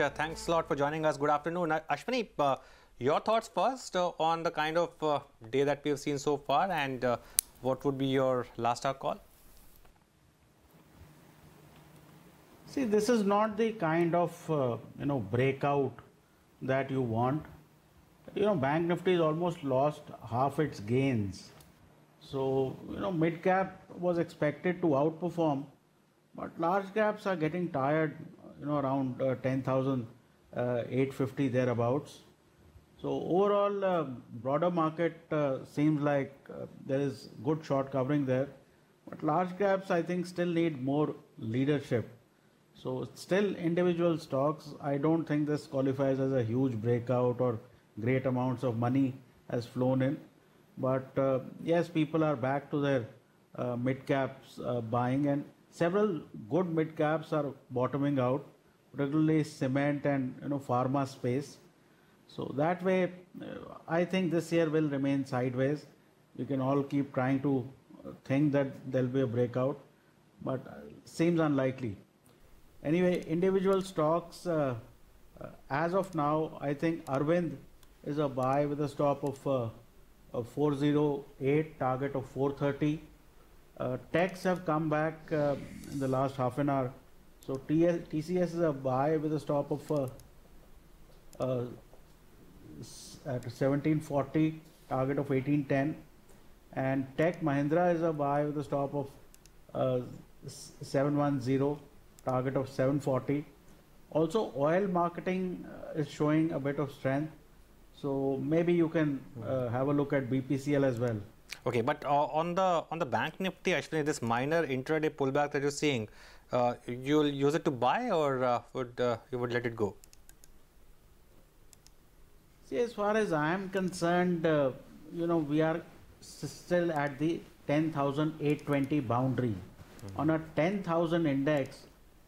Uh, thanks a lot for joining us. Good afternoon. Ashwani, uh, your thoughts first uh, on the kind of uh, day that we have seen so far and what would be your last hour call? See, this is not the kind of uh, you know breakout that you want. You know, Bank Nifty has almost lost half its gains. So you know, mid cap was expected to outperform, but large caps are getting tired. You know, around uh, 10,000, uh, 850 thereabouts. So overall, uh, broader market uh, seems like uh, there is good short covering there, but large caps I think still need more leadership. So still individual stocks, I don't think this qualifies as a huge breakout or great amounts of money has flown in. But uh, yes, people are back to their uh, mid caps buying and several good mid caps are bottoming out, particularly cement and you know pharma space. So that way, uh, I think this year will remain sideways. We can all keep trying to uh, think that there'll be a breakout, but uh, seems unlikely. Anyway, individual stocks, uh, as of now, I think Arvind is a buy with a stop of, uh, of 408, target of 430. Uh, techs have come back in the last half an hour. So TS, TCS is a buy with a stop of uh, uh, at 1740, target of 1810. And Tech Mahindra is a buy with a stop of uh, 710, target of 740. Also, oil marketing uh, is showing a bit of strength. So maybe you can uh, have a look at BPCL as well. Okay, but uh, on the on the bank nifty, actually, this minor intraday pullback that you're seeing, uh, you'll use it to buy or uh, would uh, you would let it go? See, as far as I am concerned, uh, you know, we are still at the 10,820 boundary. On a 10,000 index,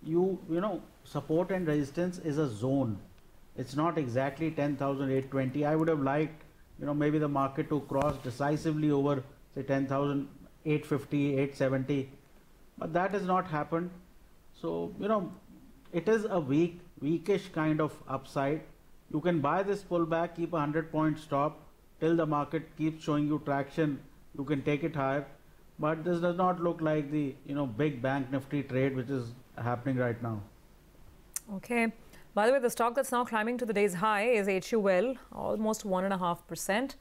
you, you know, support and resistance is a zone. It's not exactly 10,820. I would have liked, you know, maybe the market to cross decisively over, say, 10,850, 870. But that has not happened. So, you know, it is a weak, weakish kind of upside. You can buy this pullback, keep a 100 point stop till the market keeps showing you traction. You can take it higher. But this does not look like the you know big bank nifty trade which is happening right now. Okay. By the way, the stock that's now climbing to the day's high is HUL, almost 1.5%.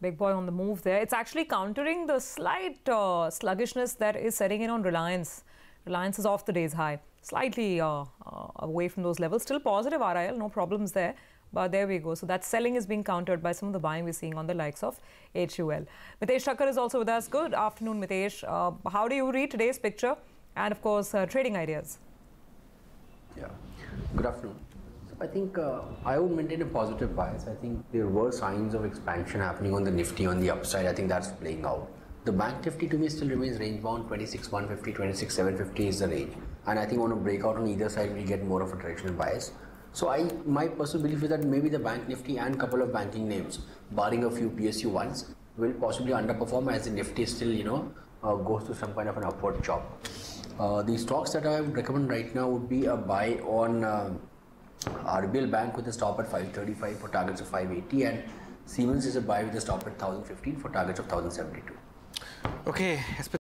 Big boy on the move there. It's actually countering the slight uh, sluggishness that is setting in on Reliance. Reliance is off the day's high, slightly uh, uh, away from those levels. Still positive RIL, no problems there. But there we go. So that selling is being countered by some of the buying we're seeing on the likes of HUL. Mitesh Thakkar is also with us. Good afternoon, Mitesh. Uh, how do you read today's picture? And of course, uh, trading ideas. Yeah. Good afternoon. So I think uh, I would maintain a positive bias. I think there were signs of expansion happening on the Nifty on the upside. I think that's playing out. The Bank Nifty to me still remains range bound 26 150, 26 750 is the range. And I think on a breakout on either side, we get more of a directional bias. So I, my personal belief is that maybe the Bank Nifty and couple of banking names, barring a few PSU ones, will possibly underperform as the Nifty still, you know, uh, goes to some kind of an upward chop. Uh, the stocks that I would recommend right now would be a buy on uh, RBL Bank with a stop at 535 for targets of 580 and Siemens is a buy with a stop at 1015 for targets of 1072. Okay,